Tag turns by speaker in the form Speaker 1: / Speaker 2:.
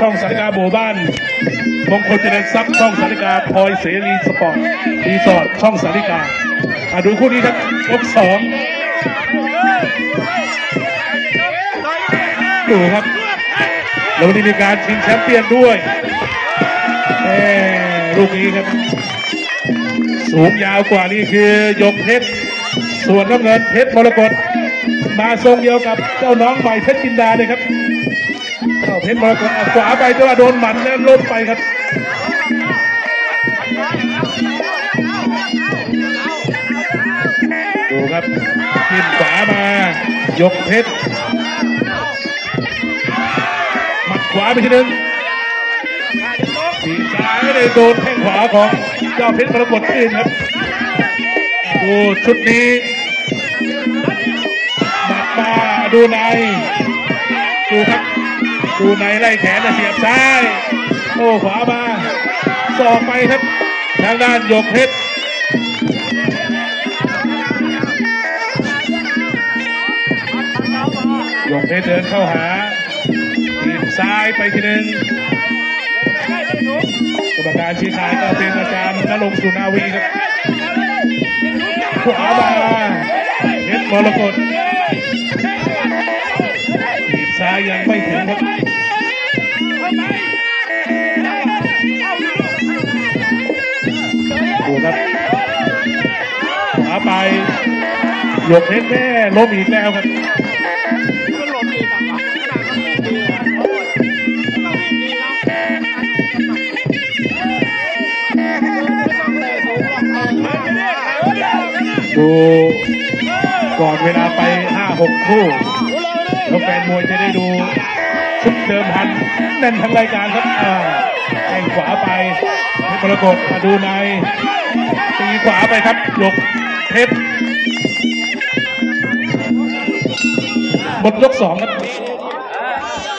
Speaker 1: ช่องสาริกาหมู่บ้านมงคลเจริญทรัพย์ช่องสาริกาพลอยเสรีสปอร์ตรีสอร์ทช่องสาริกามาดูคู่นี้ครับยกสองดูครับแล้ววันนี้มีการชิงแชมป์เปี้ยนด้วยแหมลูกนี้ครับ สูงยาวกว่านี่คือยกเพชร ส่วนน้ำเงินเพชรมรกตมาทรงเดียวกับเจ้าน้องใหม่เพชรจินดาเลยครับ เจ้าเพชรมรกตเอาขวาไปแต่ว่าโดนหมัดแล้วล้มไปครับดูครับทิมขวามายกเพชรหมัดขวาไปทีนึงทีซ้ายเลยโดนแข้งขวาของเจ้าเพชรมรกตคืนครับดูชุดนี้หมัดมาดูใน ดูในไล่แขนแล้วเสียบซ้าย โอ้ขวามาสอกไปครับ ทางด้านยกเพชรยกเพชรเดินเข้าหาทีบซ้ายไปทีหนึ่งกรรมการชี้ขาดก็เป็นอาจารย์นรงสุนาวีครับขวามาเพชรมรกตทีบซ้ายังไม่ถึงครับดูครับขาไปยกเพชรแม่ล้มอีกแล้วครับดูก่อนเวลาไปห้าหกคู่ แล้วแฟนมวยจะได้ดูชุดเดิมพันแน่นทั้งรายการครับแข้งขวาไปเพชรมรกตมาดูในตีขวาไปครับยกเพชรหมดยกสองครับ